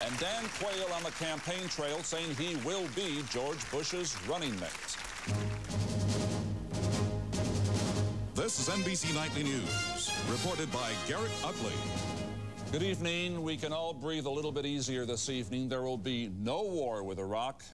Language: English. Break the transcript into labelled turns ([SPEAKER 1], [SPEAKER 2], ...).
[SPEAKER 1] And Dan Quayle on the campaign trail saying he will be George Bush's running mate.
[SPEAKER 2] This is NBC Nightly News, reported by Garrick Utley.
[SPEAKER 1] Good evening. We can all breathe a little bit easier this evening. There will be no war with Iraq